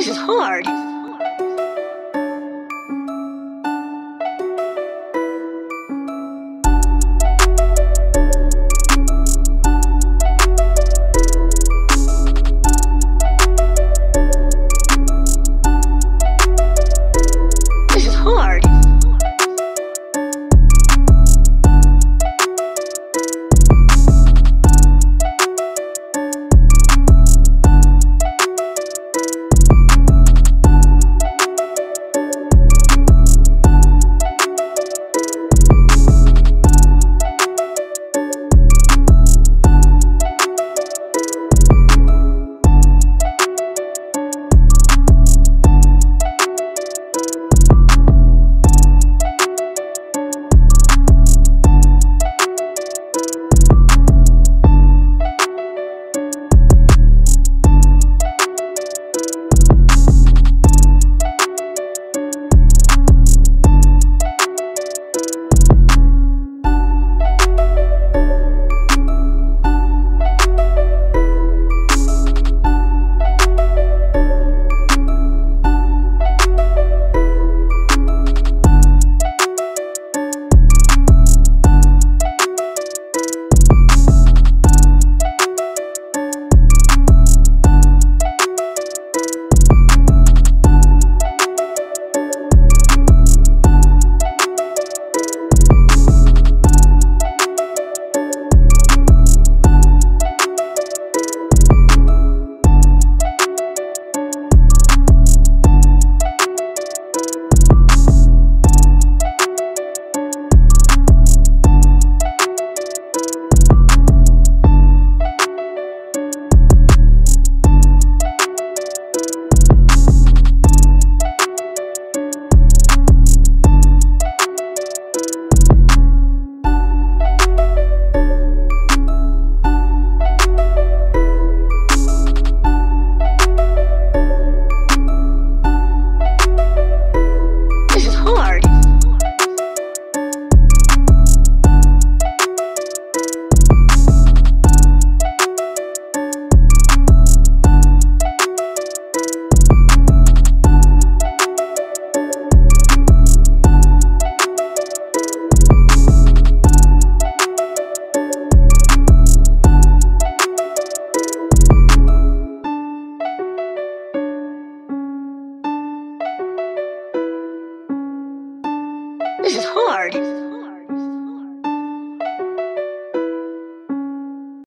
This is hard. This is hard.